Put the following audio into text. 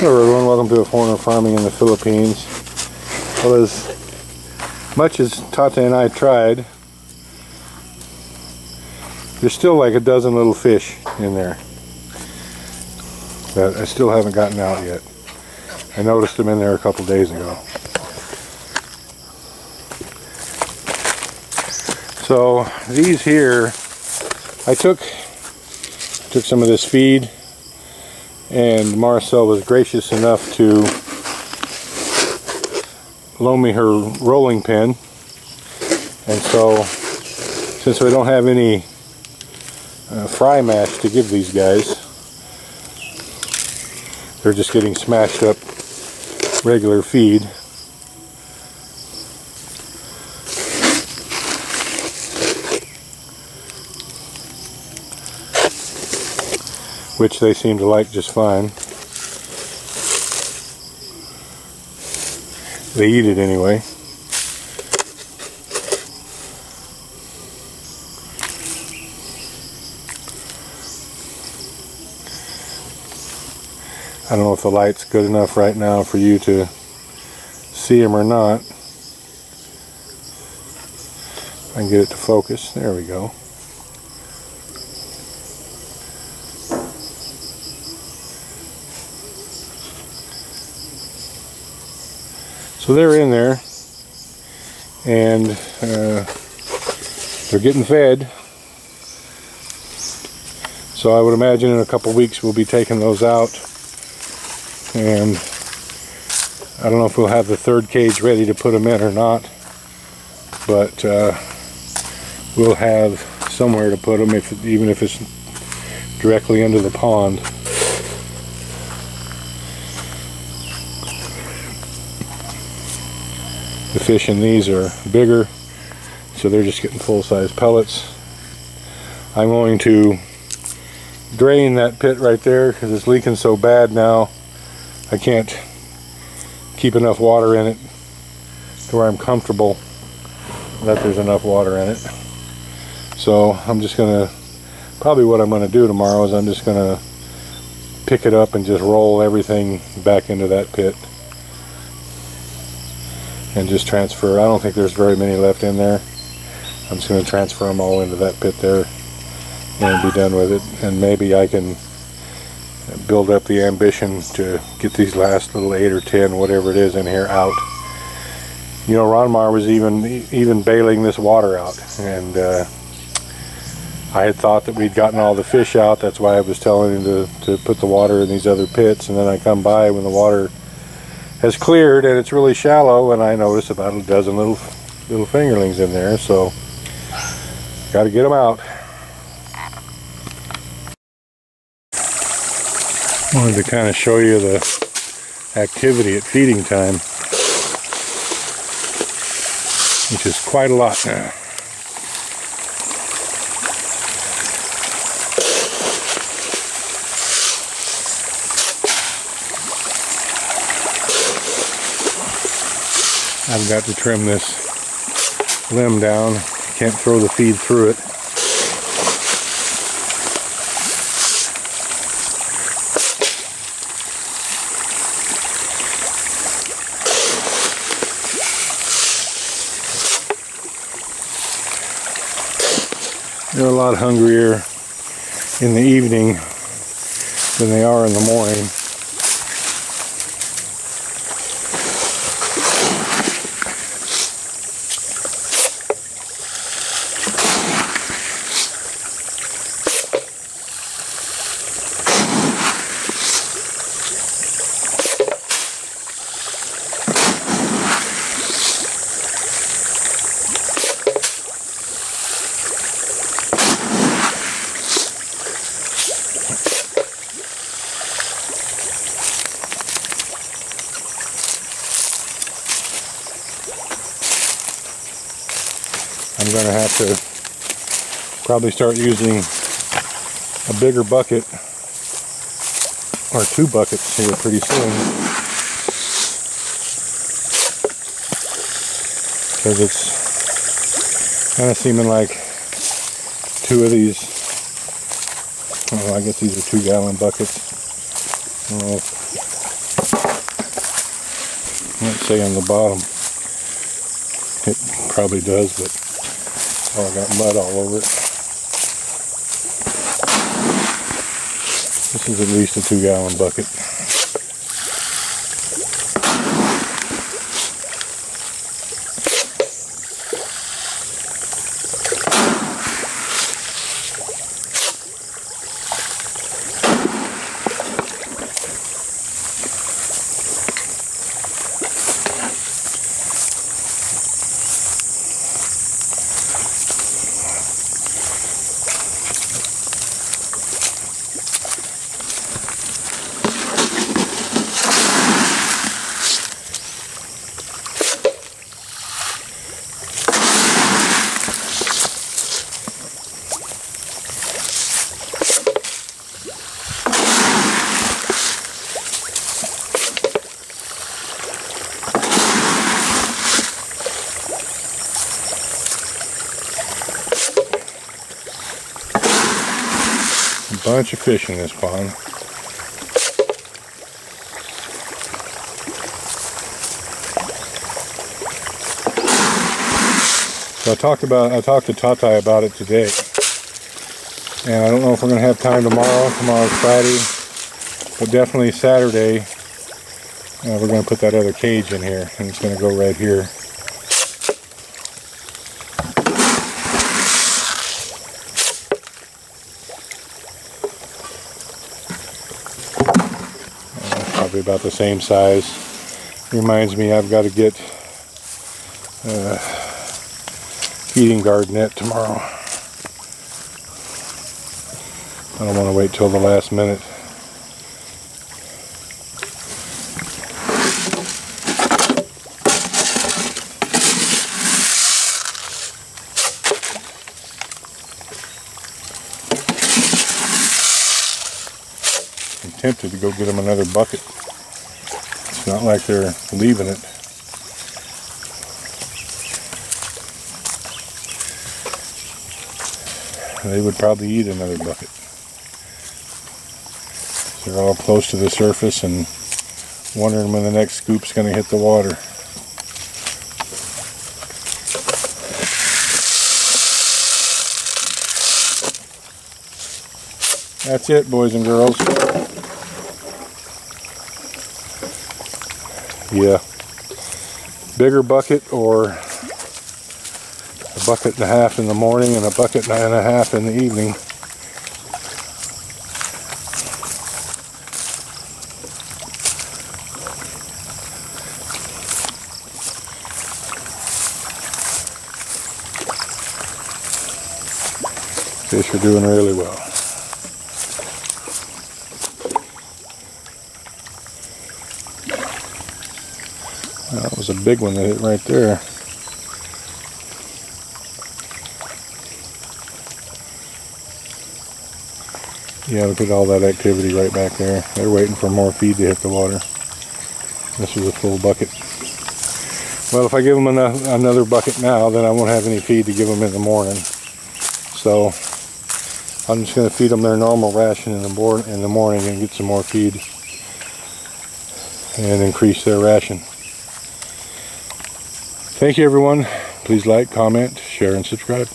Hello everyone, welcome to a Foreigner Farming in the Philippines. Well, as much as Tata and I tried, there's still like a dozen little fish in there that I still haven't gotten out yet. I noticed them in there a couple days ago. So these here, I took took some of this feed and Marcel was gracious enough to loan me her rolling pin. And so since we don't have any uh, fry mash to give these guys they're just getting smashed up regular feed which they seem to like just fine. They eat it anyway. I don't know if the light's good enough right now for you to see them or not. I can get it to focus. There we go. So they're in there and uh, they're getting fed. So I would imagine in a couple weeks we'll be taking those out and I don't know if we'll have the third cage ready to put them in or not but uh, we'll have somewhere to put them if even if it's directly into the pond. The fish in these are bigger, so they're just getting full-size pellets. I'm going to drain that pit right there because it's leaking so bad now. I can't keep enough water in it to where I'm comfortable that there's enough water in it. So I'm just going to, probably what I'm going to do tomorrow is I'm just going to pick it up and just roll everything back into that pit and just transfer. I don't think there's very many left in there. I'm just going to transfer them all into that pit there and be done with it. And maybe I can build up the ambition to get these last little eight or ten, whatever it is in here, out. You know, Ronmar was even even bailing this water out, and uh, I had thought that we'd gotten all the fish out. That's why I was telling him to, to put the water in these other pits. And then I come by when the water has cleared and it's really shallow and I notice about a dozen little little fingerlings in there so got to get them out. Wanted to kind of show you the activity at feeding time which is quite a lot. now I've got to trim this limb down. Can't throw the feed through it. They're a lot hungrier in the evening than they are in the morning. Going to have to probably start using a bigger bucket or two buckets here pretty soon because it's kind of seeming like two of these oh I guess these are two gallon buckets Let's say on the bottom. It probably does, but oh, I got mud all over it. This is at least a two gallon bucket. Bunch of fish in this pond. So I talked about I talked to Tata about it today. And I don't know if we're gonna have time tomorrow. Tomorrow's Friday. But definitely Saturday uh, we're gonna put that other cage in here and it's gonna go right here. Probably about the same size. Reminds me I've got to get uh, a feeding guard net tomorrow. I don't want to wait till the last minute. I'm tempted to go get him another bucket. Not like they're leaving it. They would probably eat another bucket. They're all close to the surface and wondering when the next scoop's going to hit the water. That's it, boys and girls. Yeah. Bigger bucket or a bucket and a half in the morning and a bucket and a half in the evening. Fish are doing really well. That was a big one that hit right there. Yeah, look at all that activity right back there. They're waiting for more feed to hit the water. This is a full bucket. Well, if I give them another bucket now, then I won't have any feed to give them in the morning. So I'm just going to feed them their normal ration in the, in the morning and get some more feed and increase their ration. Thank you everyone. Please like, comment, share, and subscribe.